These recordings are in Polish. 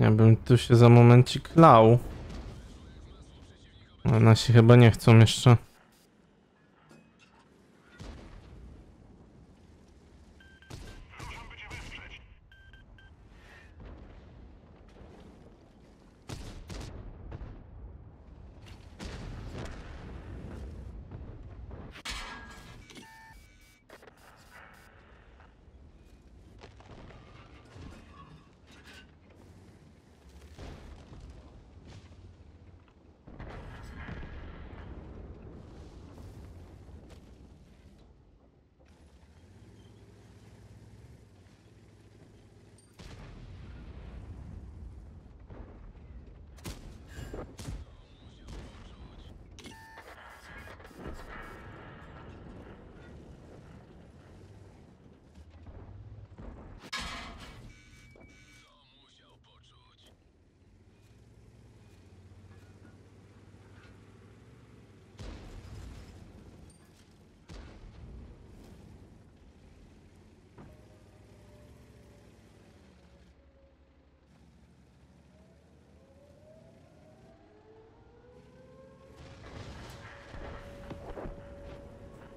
Ja bym tu się za momencik klał. A nasi chyba nie chcą jeszcze.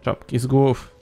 Czapki z głów.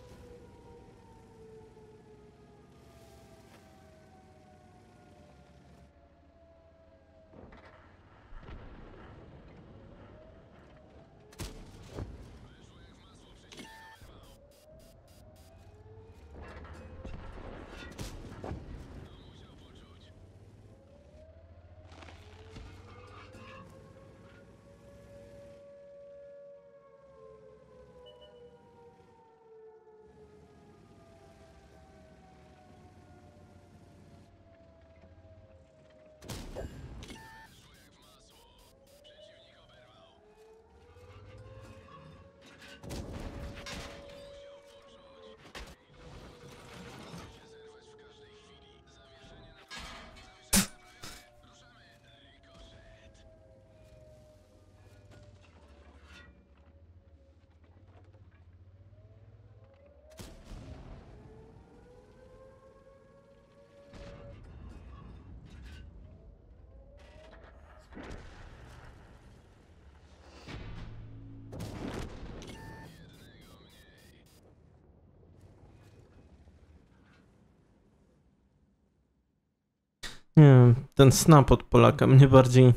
Nie wiem, ten snap od Polaka mnie bardziej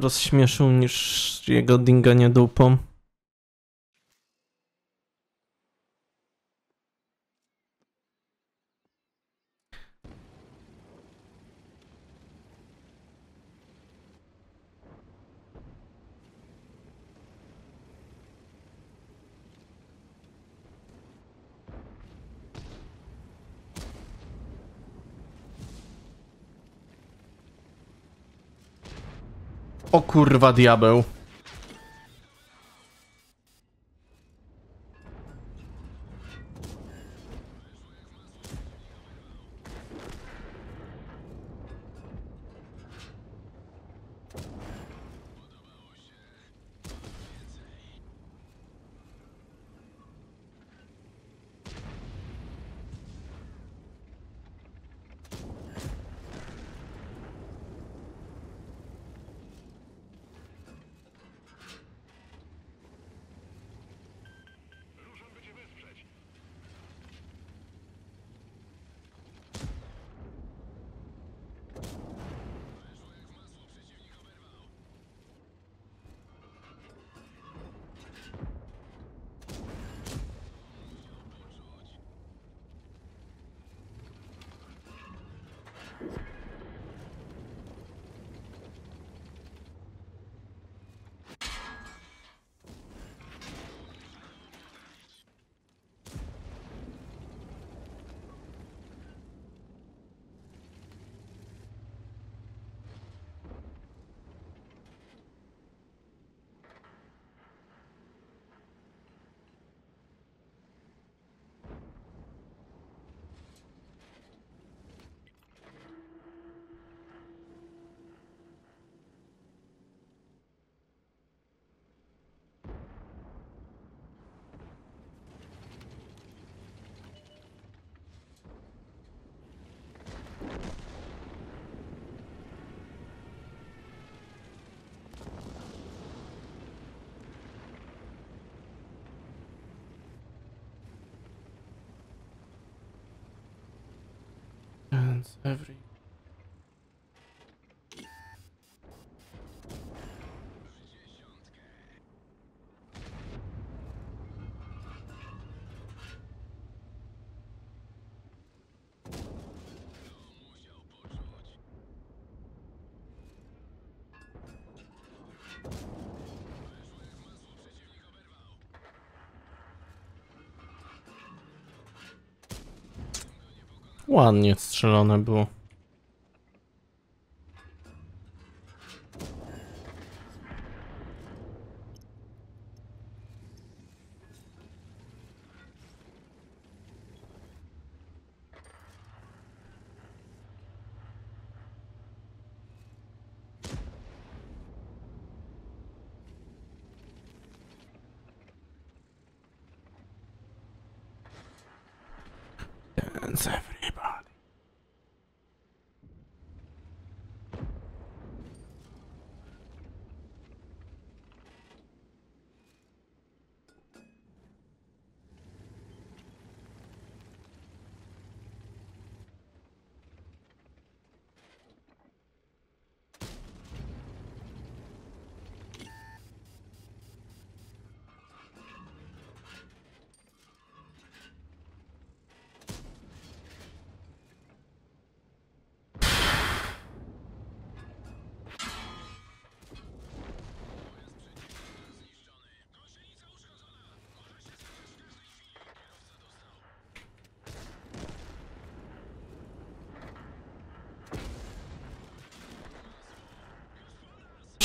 rozśmieszył niż jego dinganie dupą. O kurwa diabeł. happens every Ładnie strzelone było. Everybody.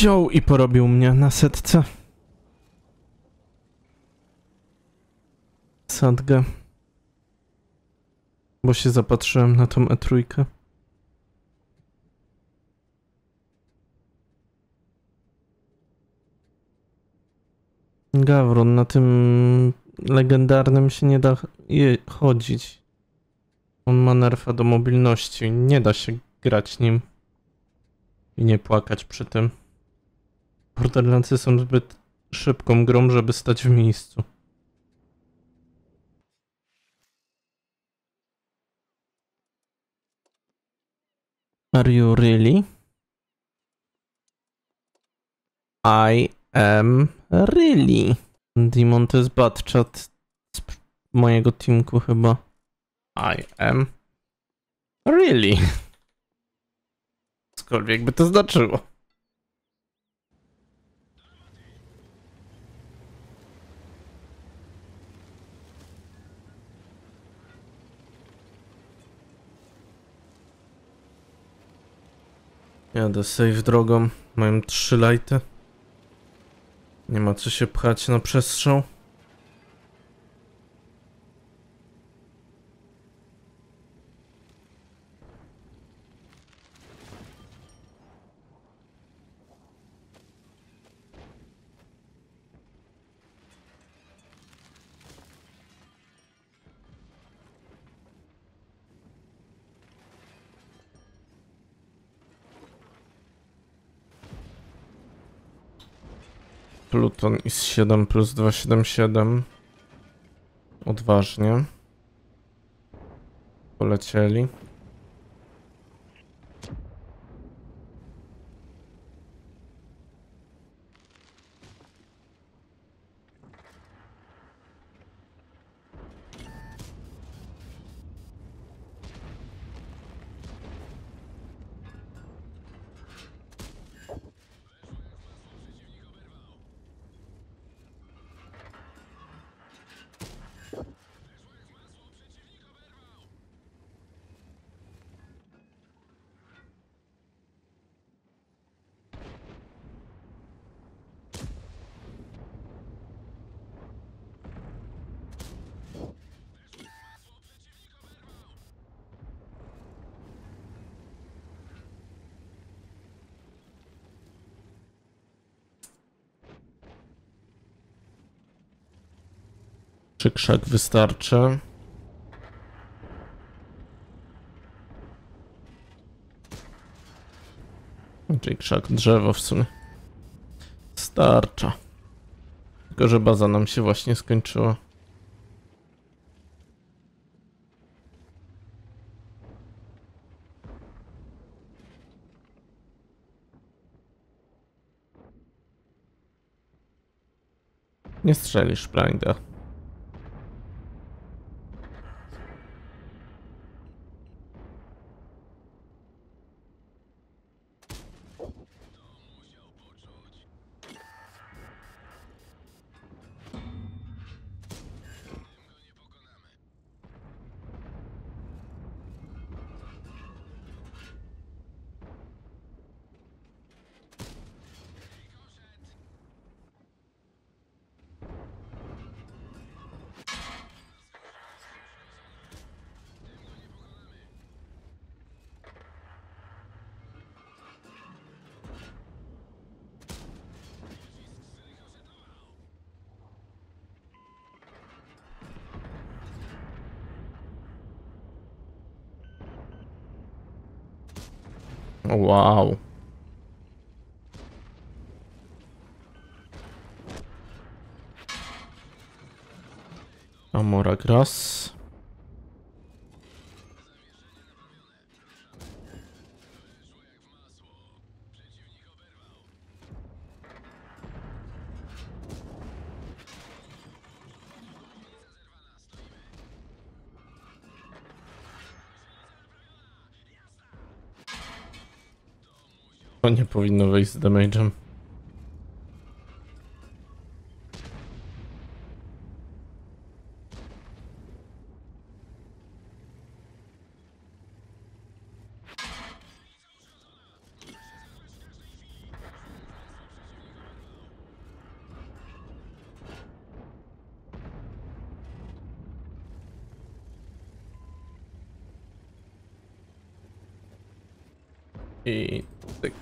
Wziął i porobił mnie na setce. Sadgę. Bo się zapatrzyłem na tą E3. Gawron, na tym legendarnym się nie da chodzić. On ma nerfa do mobilności. Nie da się grać nim. I nie płakać przy tym. Borderlandsy są zbyt szybką grą, żeby stać w miejscu. Are you really? I am really. Demon to jest batchat z mojego teamku chyba. I am really. Cokolwiek by to znaczyło. Jadę safe drogą. Mam trzy lighty. Nie ma co się pchać na przestrzał. Pluton i z 7 plus 277. Odważnie. Polecieli. Czy krzak wystarczy? Czyli krzak drzewo w sumie. Starcza. Tylko, że baza nam się właśnie skończyła. Nie strzelisz, Blinder. Wow. Amora Grass. To nie powinno wejść z damage'em. I tyk.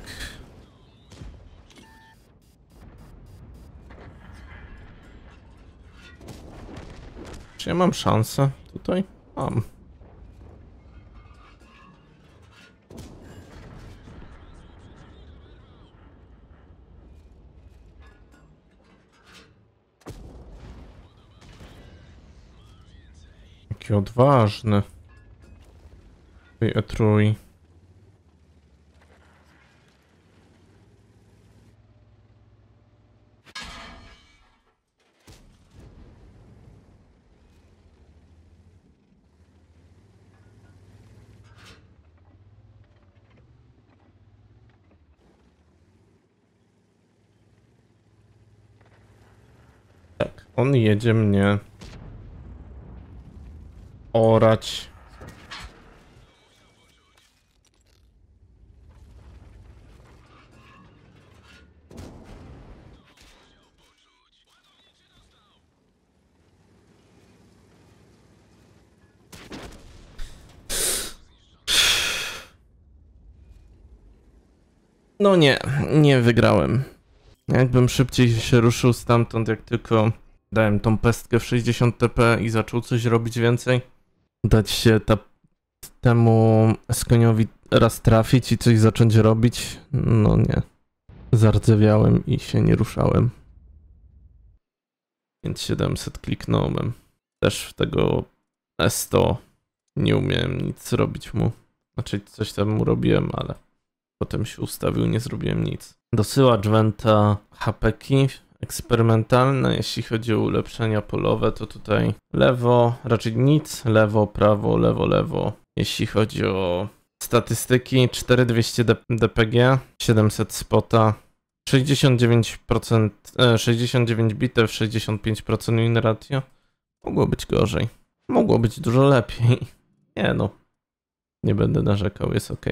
Czy ja mam szansę tutaj? Mam. Jaki odważny. Etruj. On jedzie mnie orać. No nie, nie wygrałem. Jakbym szybciej się ruszył stamtąd, jak tylko dałem tą pestkę w 60 TP i zaczął coś robić więcej, dać się ta, temu skoniowi raz trafić i coś zacząć robić, no nie. Zardzewiałem i się nie ruszałem. Więc 700 kliknąłem. Też w tego S100 nie umiałem nic zrobić mu. Znaczy coś tam mu robiłem, ale potem się ustawił, nie zrobiłem nic. Dosyłacz Wenta hapeki eksperymentalne. Jeśli chodzi o ulepszenia polowe, to tutaj lewo, raczej nic, lewo, prawo, lewo, lewo. Jeśli chodzi o statystyki, 4200 D- DPG, 700 spota, 69%, e, 69 bitew, 65% win ratio. Mogło być gorzej. Mogło być dużo lepiej. Nie no. Nie będę narzekał, jest ok.